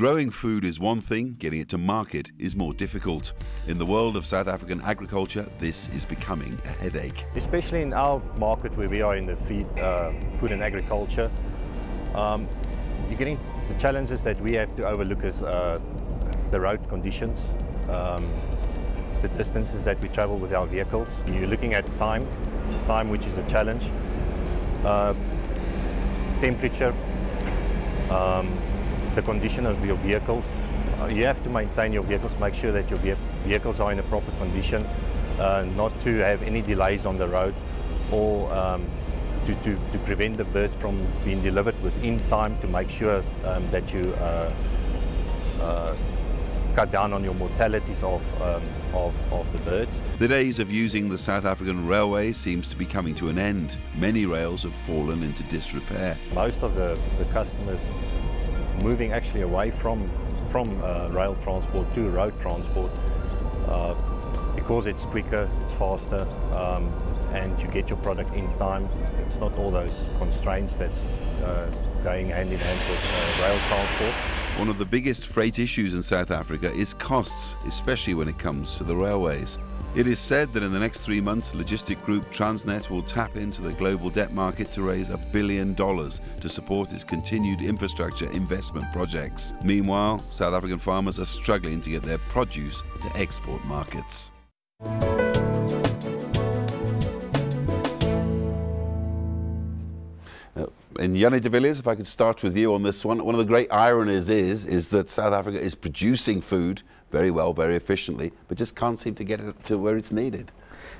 Growing food is one thing, getting it to market is more difficult. In the world of South African agriculture, this is becoming a headache. Especially in our market where we are in the feed, uh, food and agriculture, um, you're getting the challenges that we have to overlook is uh, the road conditions, um, the distances that we travel with our vehicles. You're looking at time, time which is a challenge, uh, temperature, um, the condition of your vehicles. Uh, you have to maintain your vehicles, make sure that your ve vehicles are in a proper condition, uh, not to have any delays on the road or um, to, to, to, prevent the birds from being delivered within time to make sure um, that you uh, uh cut down on your mortalities of, um, of, of, the birds. The days of using the South African railway seems to be coming to an end. Many rails have fallen into disrepair. Most of the, the customers moving actually away from, from uh, rail transport to road transport uh, because it's quicker, it's faster, um, and you get your product in time. It's not all those constraints that's uh, going hand in hand with uh, rail transport. One of the biggest freight issues in South Africa is costs, especially when it comes to the railways. It is said that in the next three months, logistic group Transnet will tap into the global debt market to raise a billion dollars to support its continued infrastructure investment projects. Meanwhile, South African farmers are struggling to get their produce to export markets. And Jannie de Villiers, if I could start with you on this one. One of the great ironies is, is that South Africa is producing food very well, very efficiently, but just can't seem to get it to where it's needed.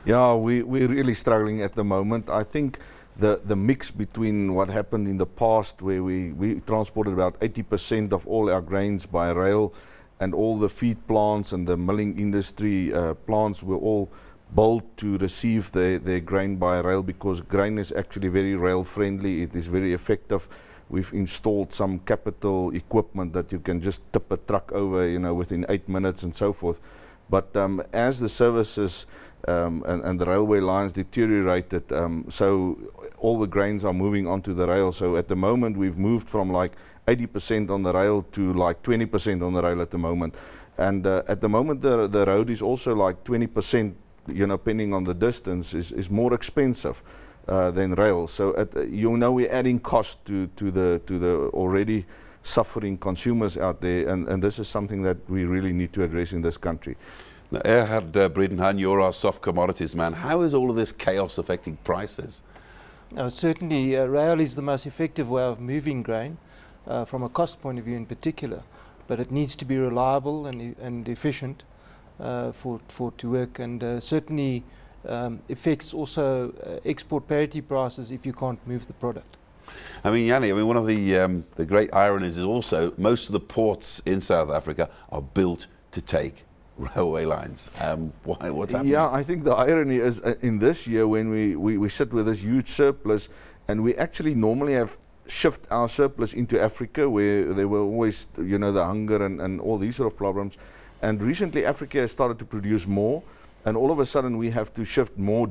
Yeah, we, we're really struggling at the moment. I think the, the mix between what happened in the past, where we, we transported about 80% of all our grains by rail, and all the feed plants and the milling industry uh, plants were all built to receive their, their grain by rail because grain is actually very rail friendly, it is very effective. We've installed some capital equipment that you can just tip a truck over, you know, within eight minutes and so forth. But um, as the services um, and, and, the railway lines deteriorated, um, so all the grains are moving onto the rail. So at the moment, we've moved from like 80% on the rail to like 20% on the rail at the moment. And uh, at the moment, the, the road is also like 20% you know, depending on the distance, is, is more expensive uh, than rail. So at, uh, you know we're adding cost to, to, the, to the already suffering consumers out there, and, and this is something that we really need to address in this country. Now, Erhard uh, Briedenhann, you're our soft commodities man. How is all of this chaos affecting prices? Uh, certainly, uh, rail is the most effective way of moving grain, uh, from a cost point of view in particular, but it needs to be reliable and, e and efficient for, for to work and uh, certainly um, affects also uh, export parity prices if you can't move the product. I mean, Jannie, I mean, one of the, um, the great ironies is also most of the ports in South Africa are built to take railway lines. Um, why, what's happening? Yeah, I think the irony is uh, in this year when we, we, we sit with this huge surplus and we actually normally have shift our surplus into Africa where there were always, you know, the hunger and, and all these sort of problems. And recently Africa has started to produce more and all of a sudden we have to shift more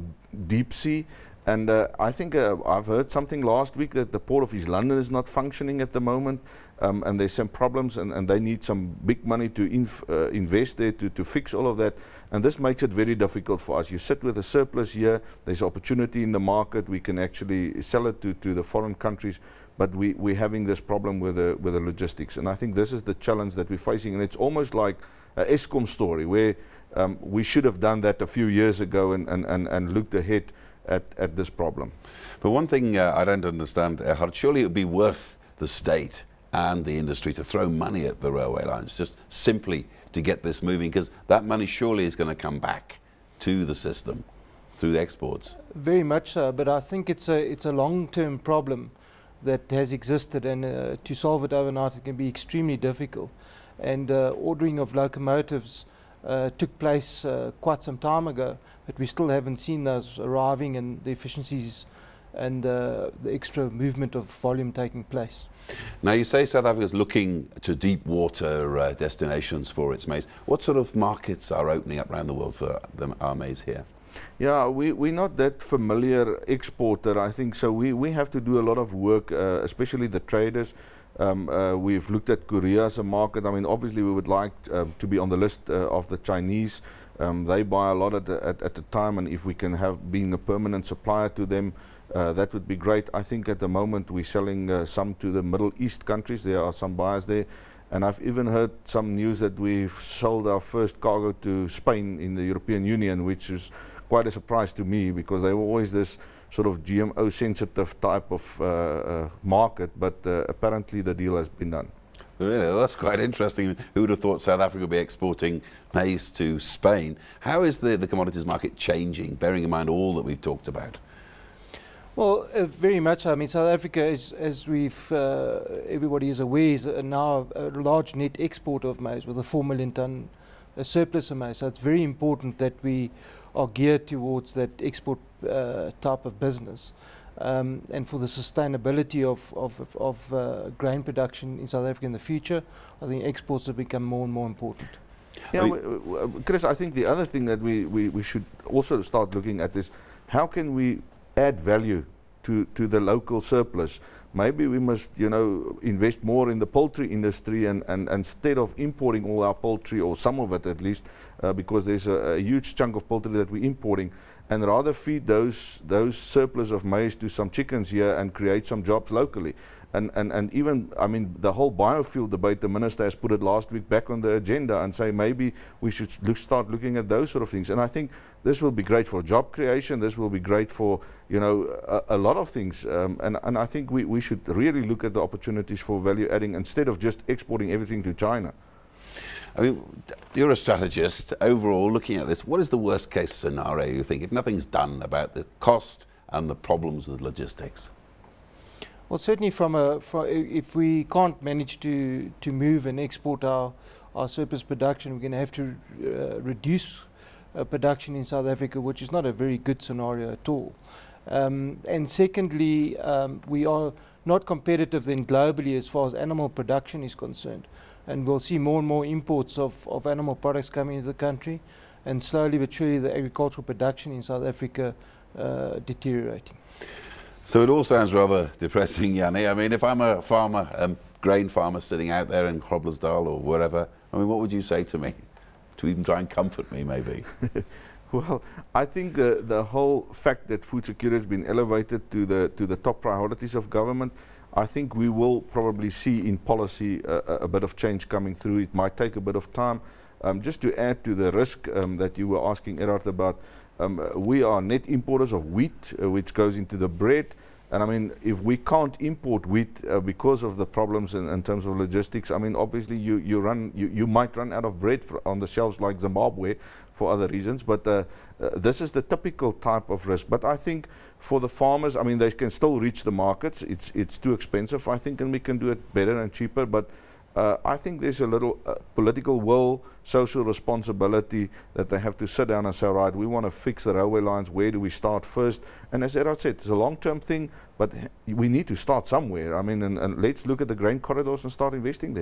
deep sea. And uh, I think uh, I've heard something last week that the Port of East London is not functioning at the moment um, and there's some problems and, and, they need some big money to uh, invest there to, to fix all of that. And this makes it very difficult for us. You sit with a surplus here, there's opportunity in the market, we can actually sell it to, to the foreign countries, but we, we're having this problem with the, with the logistics. And I think this is the challenge that we're facing. And it's almost like uh, Eskom story where um, we should have done that a few years ago and, and, and, and looked ahead at, at this problem. But one thing uh, I don't understand, uh, surely it would be worth the state and the industry to throw money at the railway lines just simply to get this moving because that money surely is going to come back to the system through the exports. Very much so, but I think it's a, it's a long-term problem that has existed and uh, to solve it overnight it can be extremely difficult and uh, ordering of locomotives uh, took place uh, quite some time ago, but we still haven't seen those arriving and the efficiencies and uh, the extra movement of volume taking place. Now you say South Africa is looking to deep water uh, destinations for its maize. What sort of markets are opening up around the world for the, our maize here? Yeah, we, we're not that familiar exporter, I think. So we, we have to do a lot of work, uh, especially the traders, Um, uh, we've looked at Korea as a market. I mean, obviously, we would like uh, to be on the list uh, of the Chinese. Um, they buy a lot at the, at, at the time, and if we can have being a permanent supplier to them, uh, that would be great. I think at the moment we're selling uh, some to the Middle East countries. There are some buyers there. And I've even heard some news that we've sold our first cargo to Spain in the European Union, which is quite a surprise to me because they were always this sort of GMO sensitive type of uh, uh, market, but uh, apparently the deal has been done. Really, that's quite interesting. Who would have thought South Africa would be exporting maize to Spain? How is the, the commodities market changing, bearing in mind all that we've talked about? Well, uh, very much. I mean, South Africa, is, as we've uh, everybody is aware, is uh, now a large net exporter of maize with a four million ton surplus of maize. So it's very important that we are geared towards that export uh, type of business. Um, and for the sustainability of, of, of uh, grain production in South Africa in the future, I think exports have become more and more important. Yeah, Chris, I think the other thing that we, we, we should also start looking at is how can we add value to, to the local surplus? Maybe we must, you know, invest more in the poultry industry and, and, instead of importing all our poultry, or some of it at least, uh, because there's a, a huge chunk of poultry that we're importing, and rather feed those those surplus of maize to some chickens here and create some jobs locally. And, and, and even, I mean, the whole biofuel debate, the minister has put it last week back on the agenda and say maybe we should look, start looking at those sort of things. And I think this will be great for job creation. This will be great for, you know, a, a lot of things. Um, and, and I think we, we should really look at the opportunities for value adding instead of just exporting everything to China. I mean, you're a strategist. Overall, looking at this, what is the worst case scenario you think if nothing's done about the cost and the problems with logistics? Well, certainly from a, from if we can't manage to, to move and export our, our surplus production, we're going to have to uh, reduce uh, production in South Africa, which is not a very good scenario at all. Um, and secondly, um, we are not competitive then globally as far as animal production is concerned and we'll see more and more imports of, of animal products coming into the country, and slowly but surely the agricultural production in South Africa uh, deteriorating. So it all sounds rather depressing, Jannie. I mean, if I'm a farmer, a grain farmer sitting out there in Groblersdal or wherever, I mean, what would you say to me? To even try and comfort me, maybe? well, I think the, the whole fact that food security has been elevated to the, to the top priorities of government I think we will probably see in policy a, a, bit of change coming through. It might take a bit of time. Um, just to add to the risk um, that you were asking Erhard about, um, we are net importers of wheat, uh, which goes into the bread. And I mean, if we can't import wheat uh, because of the problems in, in, terms of logistics, I mean, obviously you, you run you, you might run out of bread on the shelves like Zimbabwe for other reasons. But uh, uh, this is the typical type of risk. But I think for the farmers, I mean, they can still reach the markets. It's it's too expensive, I think, and we can do it better and cheaper. But uh, I think there's a little uh, political will, social responsibility that they have to sit down and say, right, we want to fix the railway lines. Where do we start first? And as Erhard said, it's a long-term thing, but we need to start somewhere. I mean, and, and let's look at the grain corridors and start investing there.